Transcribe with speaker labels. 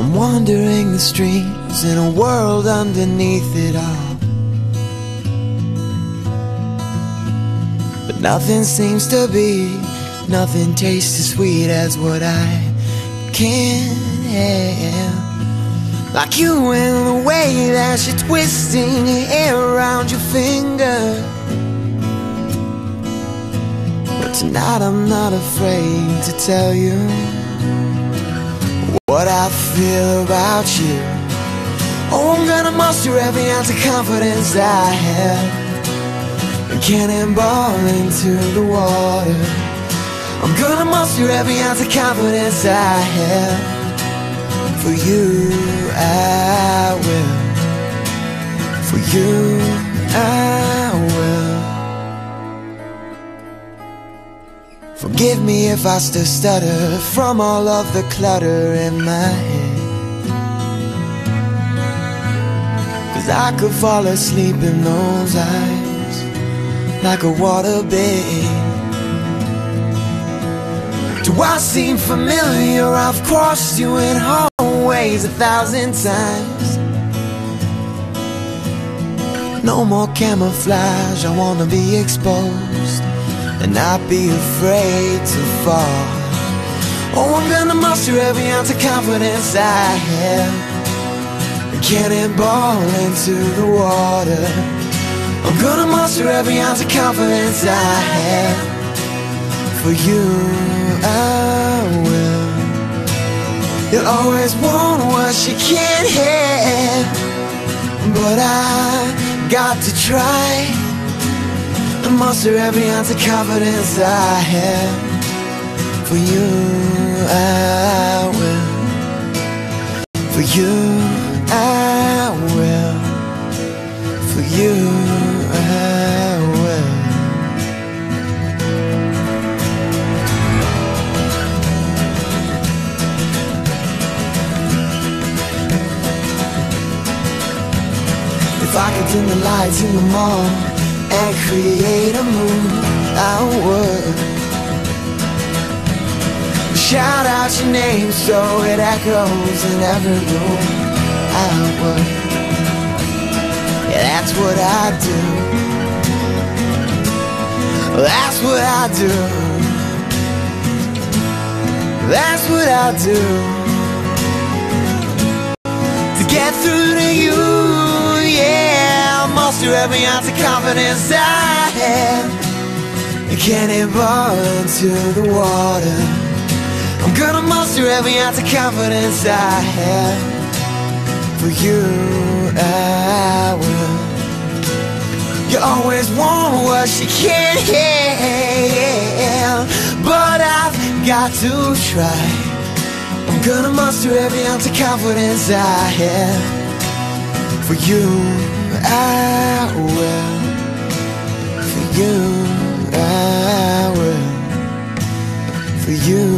Speaker 1: I'm wandering the streets in a world underneath it all. But nothing seems to be, nothing tastes as sweet as what I can have. Like you in the way that you're twisting your hair around your finger. But tonight I'm not afraid to tell you what I feel about you. Oh, I'm gonna muster every ounce of confidence I have cannonball into the water. I'm gonna muster every ounce of confidence I have. For you, I will. For you, I Forgive me if I still stutter from all of the clutter in my head. Cause I could fall asleep in those eyes like a waterbed. Do I seem familiar? I've crossed you in hallways a thousand times. No more camouflage, I wanna be exposed and not be afraid to fall. Oh, I'm gonna muster every ounce of confidence I have cannonball into the water. I'm gonna muster every ounce of confidence I have. For you, I will. You'll always want what you can't have, but I got to try and muster every ounce of confidence I have. For you, I will. For you, I will. For you, I will. If I could dim the lights in the mall and create a moon, I would shout out your name so it echoes in every room. I would, yeah, that's what I do. That's what I do. That's what I do to get through to you. Muster every ounce of confidence I have. You cannonball into the water. I'm gonna muster every ounce of confidence I have. For you, I will. You always want what you can't have, but I've got to try. I'm gonna muster every ounce of confidence I have. I will. For you, I will. For you.